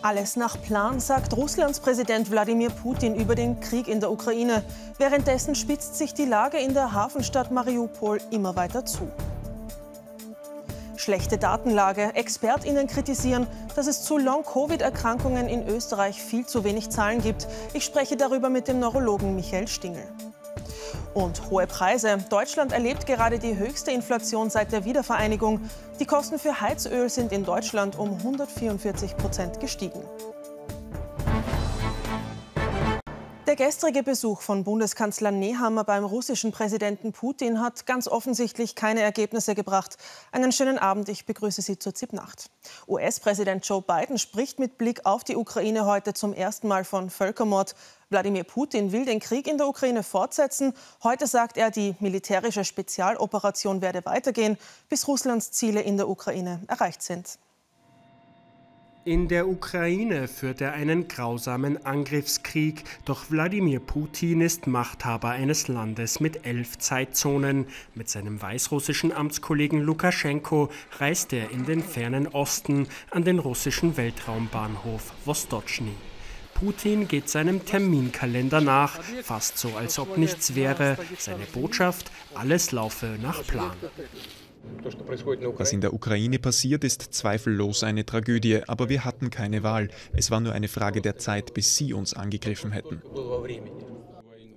Alles nach Plan, sagt Russlands Präsident Wladimir Putin über den Krieg in der Ukraine. Währenddessen spitzt sich die Lage in der Hafenstadt Mariupol immer weiter zu. Schlechte Datenlage. ExpertInnen kritisieren, dass es zu Long-Covid-Erkrankungen in Österreich viel zu wenig Zahlen gibt. Ich spreche darüber mit dem Neurologen Michael Stingel. Und hohe Preise. Deutschland erlebt gerade die höchste Inflation seit der Wiedervereinigung. Die Kosten für Heizöl sind in Deutschland um 144 Prozent gestiegen. Der gestrige Besuch von Bundeskanzler Nehammer beim russischen Präsidenten Putin hat ganz offensichtlich keine Ergebnisse gebracht. Einen schönen Abend, ich begrüße Sie zur ZIP-Nacht. US-Präsident Joe Biden spricht mit Blick auf die Ukraine heute zum ersten Mal von Völkermord. Wladimir Putin will den Krieg in der Ukraine fortsetzen. Heute sagt er, die militärische Spezialoperation werde weitergehen, bis Russlands Ziele in der Ukraine erreicht sind. In der Ukraine führt er einen grausamen Angriffskrieg, doch Wladimir Putin ist Machthaber eines Landes mit elf Zeitzonen. Mit seinem weißrussischen Amtskollegen Lukaschenko reist er in den fernen Osten an den russischen Weltraumbahnhof Vostochny. Putin geht seinem Terminkalender nach, fast so, als ob nichts wäre. Seine Botschaft, alles laufe nach Plan. Was in der Ukraine passiert, ist zweifellos eine Tragödie, aber wir hatten keine Wahl. Es war nur eine Frage der Zeit, bis sie uns angegriffen hätten.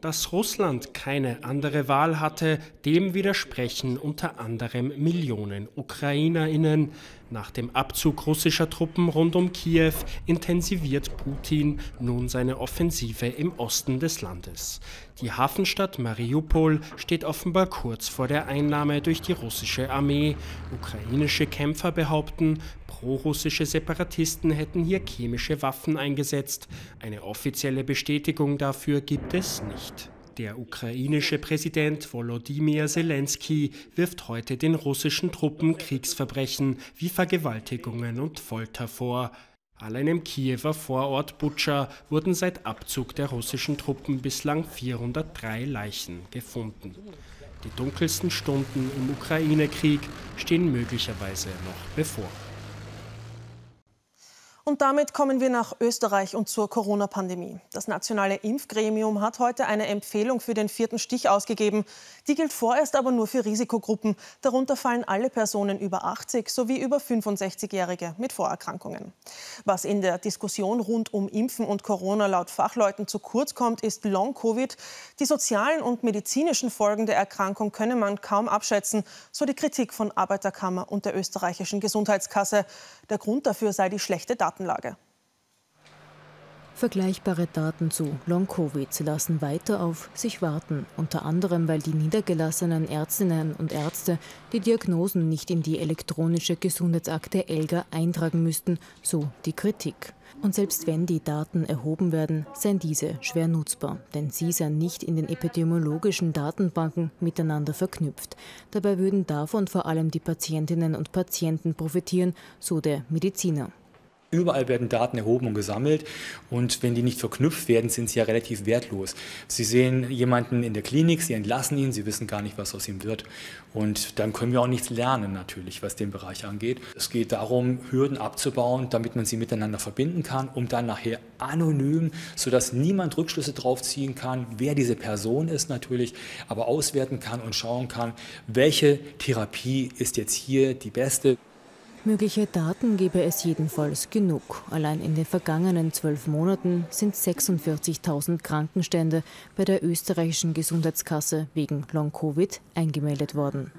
Dass Russland keine andere Wahl hatte, dem widersprechen unter anderem Millionen Ukrainerinnen. Nach dem Abzug russischer Truppen rund um Kiew intensiviert Putin nun seine Offensive im Osten des Landes. Die Hafenstadt Mariupol steht offenbar kurz vor der Einnahme durch die russische Armee. Ukrainische Kämpfer behaupten, prorussische Separatisten hätten hier chemische Waffen eingesetzt. Eine offizielle Bestätigung dafür gibt es nicht. Der ukrainische Präsident Volodymyr Zelensky wirft heute den russischen Truppen Kriegsverbrechen wie Vergewaltigungen und Folter vor. Allein im Kiewer Vorort Butscha wurden seit Abzug der russischen Truppen bislang 403 Leichen gefunden. Die dunkelsten Stunden im Ukraine-Krieg stehen möglicherweise noch bevor. Und damit kommen wir nach Österreich und zur Corona-Pandemie. Das nationale Impfgremium hat heute eine Empfehlung für den vierten Stich ausgegeben. Die gilt vorerst aber nur für Risikogruppen. Darunter fallen alle Personen über 80 sowie über 65-Jährige mit Vorerkrankungen. Was in der Diskussion rund um Impfen und Corona laut Fachleuten zu kurz kommt, ist Long-Covid. Die sozialen und medizinischen Folgen der Erkrankung könne man kaum abschätzen, so die Kritik von Arbeiterkammer und der österreichischen Gesundheitskasse. Der Grund dafür sei die schlechte Datenlage. Vergleichbare Daten zu Long-Covid lassen weiter auf sich warten, unter anderem weil die niedergelassenen Ärztinnen und Ärzte die Diagnosen nicht in die elektronische Gesundheitsakte ELGA eintragen müssten, so die Kritik. Und selbst wenn die Daten erhoben werden, seien diese schwer nutzbar, denn sie seien nicht in den epidemiologischen Datenbanken miteinander verknüpft. Dabei würden davon vor allem die Patientinnen und Patienten profitieren, so der Mediziner. Überall werden Daten erhoben und gesammelt und wenn die nicht verknüpft werden, sind sie ja relativ wertlos. Sie sehen jemanden in der Klinik, sie entlassen ihn, sie wissen gar nicht, was aus ihm wird. Und dann können wir auch nichts lernen natürlich, was den Bereich angeht. Es geht darum, Hürden abzubauen, damit man sie miteinander verbinden kann, um dann nachher anonym, sodass niemand Rückschlüsse drauf ziehen kann, wer diese Person ist natürlich, aber auswerten kann und schauen kann, welche Therapie ist jetzt hier die beste. Mögliche Daten gebe es jedenfalls genug. Allein in den vergangenen zwölf Monaten sind 46.000 Krankenstände bei der österreichischen Gesundheitskasse wegen Long-Covid eingemeldet worden.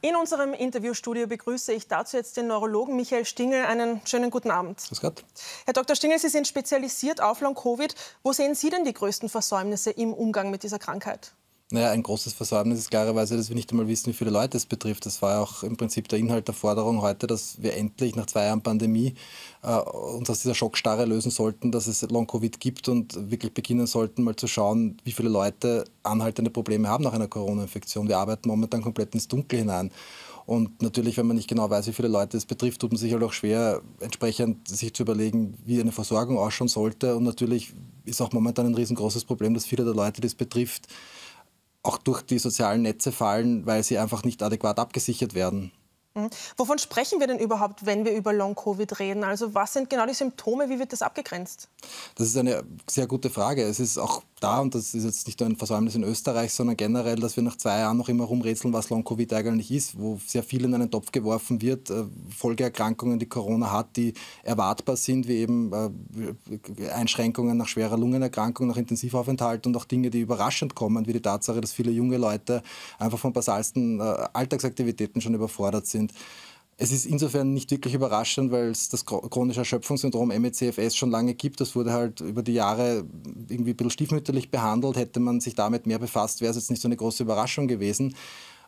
In unserem Interviewstudio begrüße ich dazu jetzt den Neurologen Michael Stingel. Einen schönen guten Abend. Grüß Gott. Herr Dr. Stingel, Sie sind spezialisiert auf Long-Covid. Wo sehen Sie denn die größten Versäumnisse im Umgang mit dieser Krankheit? Naja, ein großes Versäumnis ist klarerweise, dass wir nicht einmal wissen, wie viele Leute es betrifft. Das war ja auch im Prinzip der Inhalt der Forderung heute, dass wir endlich nach zwei Jahren Pandemie äh, uns aus dieser Schockstarre lösen sollten, dass es Long-Covid gibt und wirklich beginnen sollten, mal zu schauen, wie viele Leute anhaltende Probleme haben nach einer Corona-Infektion. Wir arbeiten momentan komplett ins Dunkel hinein. Und natürlich, wenn man nicht genau weiß, wie viele Leute es betrifft, tut man sich halt auch schwer, entsprechend sich zu überlegen, wie eine Versorgung ausschauen sollte. Und natürlich ist auch momentan ein riesengroßes Problem, dass viele der Leute, die es betrifft, auch durch die sozialen Netze fallen, weil sie einfach nicht adäquat abgesichert werden. Mhm. Wovon sprechen wir denn überhaupt, wenn wir über Long-Covid reden? Also was sind genau die Symptome? Wie wird das abgegrenzt? Das ist eine sehr gute Frage. Es ist auch da, und das ist jetzt nicht nur ein Versäumnis in Österreich, sondern generell, dass wir nach zwei Jahren noch immer rumrätseln, was Long-Covid eigentlich ist, wo sehr viel in einen Topf geworfen wird, äh, Folgeerkrankungen, die Corona hat, die erwartbar sind, wie eben äh, Einschränkungen nach schwerer Lungenerkrankung, nach Intensivaufenthalt und auch Dinge, die überraschend kommen, wie die Tatsache, dass viele junge Leute einfach von basalsten äh, Alltagsaktivitäten schon überfordert sind. Es ist insofern nicht wirklich überraschend, weil es das chronische Erschöpfungssyndrom MECFS schon lange gibt. Das wurde halt über die Jahre irgendwie ein bisschen stiefmütterlich behandelt. Hätte man sich damit mehr befasst, wäre es jetzt nicht so eine große Überraschung gewesen.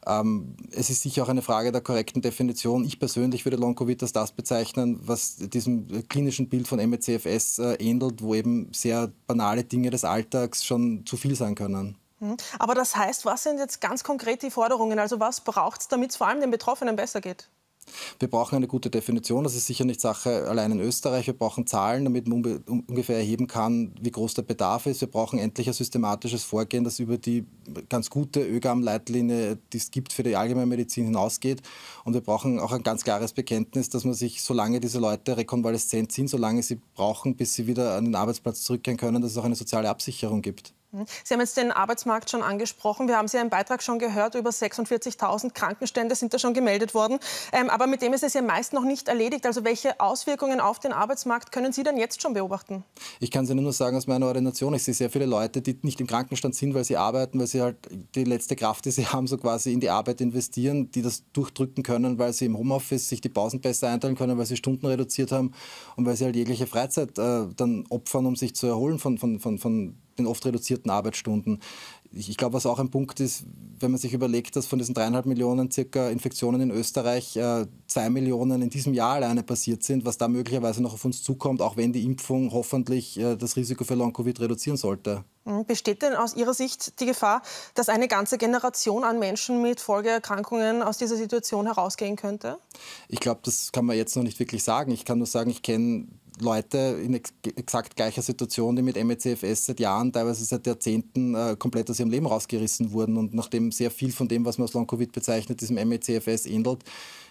Ähm, es ist sicher auch eine Frage der korrekten Definition. Ich persönlich würde Long-Covid als das bezeichnen, was diesem klinischen Bild von MECFS äh, ähnelt, wo eben sehr banale Dinge des Alltags schon zu viel sein können. Mhm. Aber das heißt, was sind jetzt ganz konkret die Forderungen? Also was braucht es, damit es vor allem den Betroffenen besser geht? Wir brauchen eine gute Definition. Das ist sicher nicht Sache allein in Österreich. Wir brauchen Zahlen, damit man ungefähr erheben kann, wie groß der Bedarf ist. Wir brauchen endlich ein systematisches Vorgehen, das über die ganz gute ÖGAM-Leitlinie, die es gibt für die Allgemeinmedizin hinausgeht. Und wir brauchen auch ein ganz klares Bekenntnis, dass man sich, solange diese Leute rekonvaleszent sind, solange sie brauchen, bis sie wieder an den Arbeitsplatz zurückkehren können, dass es auch eine soziale Absicherung gibt. Mhm. Sie haben jetzt den Arbeitsmarkt schon angesprochen. Wir haben Sie im Beitrag schon gehört, über 46.000 Krankenstände sind da schon gemeldet worden. Ähm, aber mit dem ist es ja meist noch nicht erledigt. Also welche Auswirkungen auf den Arbeitsmarkt können Sie denn jetzt schon beobachten? Ich kann es Ihnen nur sagen aus meiner Ordination. Ich sehe sehr viele Leute, die nicht im Krankenstand sind, weil sie arbeiten, weil sie halt die letzte Kraft, die sie haben, so quasi in die Arbeit investieren, die das durchdrücken können, weil sie im Homeoffice sich die Pausen besser einteilen können, weil sie Stunden reduziert haben und weil sie halt jegliche Freizeit äh, dann opfern, um sich zu erholen von, von, von, von den oft reduzierten Arbeitsstunden. Ich, glaube, was auch ein Punkt ist, wenn man sich überlegt, dass von diesen dreieinhalb Millionen circa Infektionen in Österreich äh, zwei Millionen in diesem Jahr alleine passiert sind, was da möglicherweise noch auf uns zukommt, auch wenn die Impfung hoffentlich äh, das Risiko für Long-Covid reduzieren sollte. Mhm. Besteht denn aus Ihrer Sicht die Gefahr, dass eine ganze Generation an Menschen mit Folgeerkrankungen aus dieser Situation herausgehen könnte? Ich glaube, das kann man jetzt noch nicht wirklich sagen. Ich kann nur sagen, ich kenne Leute in ex exakt gleicher Situation, die mit MECFS seit Jahren, teilweise seit Jahrzehnten äh, komplett aus ihrem Leben rausgerissen wurden. Und nachdem sehr viel von dem, was man als Long-Covid bezeichnet, diesem MECFS ähnelt,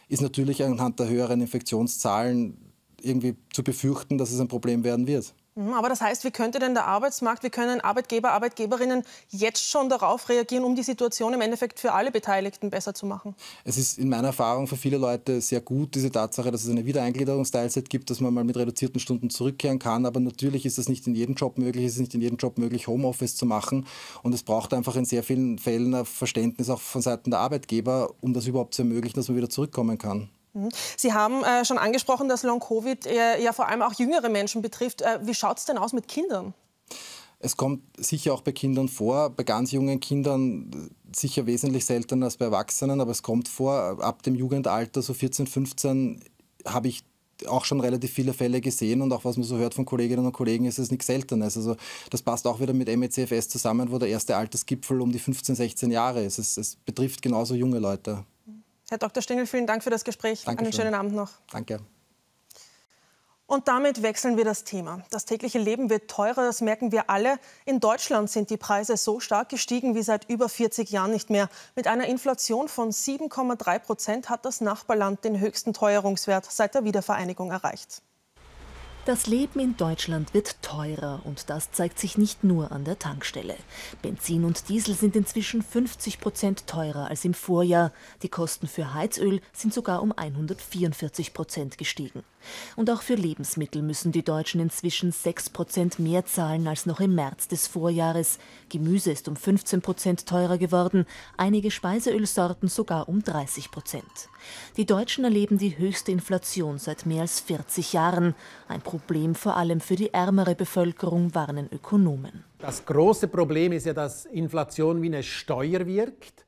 ist natürlich anhand der höheren Infektionszahlen irgendwie zu befürchten, dass es ein Problem werden wird. Mhm, aber das heißt, wie könnte denn der Arbeitsmarkt, wie können Arbeitgeber, Arbeitgeberinnen jetzt schon darauf reagieren, um die Situation im Endeffekt für alle Beteiligten besser zu machen? Es ist in meiner Erfahrung für viele Leute sehr gut, diese Tatsache, dass es eine Wiedereingliederungsteilzeit gibt, dass man mal mit reduzierten Stunden zurückkehren kann. Aber natürlich ist das nicht in jedem Job möglich, es ist nicht in jedem Job möglich, Homeoffice zu machen. Und es braucht einfach in sehr vielen Fällen ein Verständnis auch von Seiten der Arbeitgeber, um das überhaupt zu ermöglichen, dass man wieder zurückkommen kann. Mhm. Sie haben äh, schon angesprochen, dass Long-Covid äh, ja vor allem auch jüngere Menschen betrifft. Äh, wie schaut es denn aus mit Kindern? Es kommt sicher auch bei Kindern vor, bei ganz jungen Kindern äh, sicher wesentlich seltener als bei Erwachsenen, aber es kommt vor. Ab dem Jugendalter, so 14, 15, habe ich auch schon relativ viele Fälle gesehen und auch was man so hört von Kolleginnen und Kollegen, ist es nichts Seltenes. Also das passt auch wieder mit MECFS zusammen, wo der erste Altersgipfel um die 15, 16 Jahre ist. Es, es betrifft genauso junge Leute. Herr Dr. Stengel, vielen Dank für das Gespräch. Dankeschön. Einen schönen Abend noch. Danke. Und damit wechseln wir das Thema. Das tägliche Leben wird teurer, das merken wir alle. In Deutschland sind die Preise so stark gestiegen wie seit über 40 Jahren nicht mehr. Mit einer Inflation von 7,3 Prozent hat das Nachbarland den höchsten Teuerungswert seit der Wiedervereinigung erreicht. Das Leben in Deutschland wird teurer und das zeigt sich nicht nur an der Tankstelle. Benzin und Diesel sind inzwischen 50 Prozent teurer als im Vorjahr. Die Kosten für Heizöl sind sogar um 144 Prozent gestiegen. Und auch für Lebensmittel müssen die Deutschen inzwischen 6 Prozent mehr zahlen als noch im März des Vorjahres. Gemüse ist um 15 Prozent teurer geworden, einige Speiseölsorten sogar um 30 Prozent. Die Deutschen erleben die höchste Inflation seit mehr als 40 Jahren. Ein Problem vor allem für die ärmere Bevölkerung, warnen Ökonomen. Das große Problem ist ja, dass Inflation wie eine Steuer wirkt,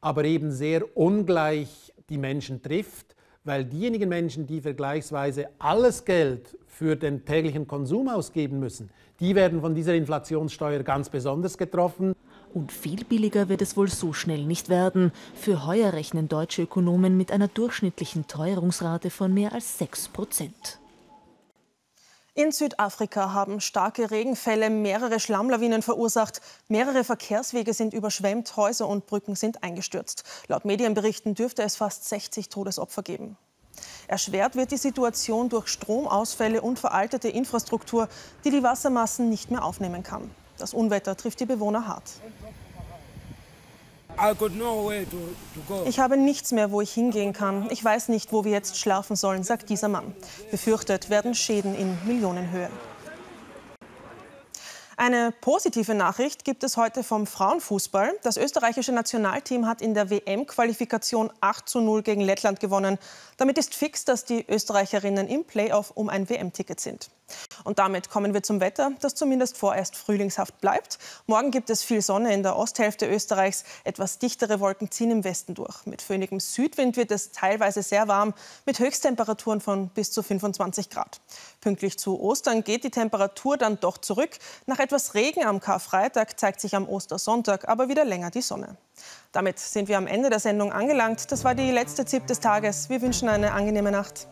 aber eben sehr ungleich die Menschen trifft weil diejenigen Menschen, die vergleichsweise alles Geld für den täglichen Konsum ausgeben müssen, die werden von dieser Inflationssteuer ganz besonders getroffen. Und viel billiger wird es wohl so schnell nicht werden. Für heuer rechnen deutsche Ökonomen mit einer durchschnittlichen Teuerungsrate von mehr als 6 Prozent. In Südafrika haben starke Regenfälle mehrere Schlammlawinen verursacht. Mehrere Verkehrswege sind überschwemmt, Häuser und Brücken sind eingestürzt. Laut Medienberichten dürfte es fast 60 Todesopfer geben. Erschwert wird die Situation durch Stromausfälle und veraltete Infrastruktur, die die Wassermassen nicht mehr aufnehmen kann. Das Unwetter trifft die Bewohner hart. Ich habe nichts mehr, wo ich hingehen kann. Ich weiß nicht, wo wir jetzt schlafen sollen, sagt dieser Mann. Befürchtet werden Schäden in Millionenhöhe. Eine positive Nachricht gibt es heute vom Frauenfußball. Das österreichische Nationalteam hat in der WM-Qualifikation 8 zu 0 gegen Lettland gewonnen. Damit ist fix, dass die Österreicherinnen im Playoff um ein WM-Ticket sind. Und damit kommen wir zum Wetter, das zumindest vorerst frühlingshaft bleibt. Morgen gibt es viel Sonne in der Osthälfte Österreichs. Etwas dichtere Wolken ziehen im Westen durch. Mit föhnigem Südwind wird es teilweise sehr warm, mit Höchsttemperaturen von bis zu 25 Grad. Pünktlich zu Ostern geht die Temperatur dann doch zurück. Nach etwas Regen am Karfreitag zeigt sich am Ostersonntag aber wieder länger die Sonne. Damit sind wir am Ende der Sendung angelangt. Das war die letzte ZIP des Tages. Wir wünschen eine angenehme Nacht.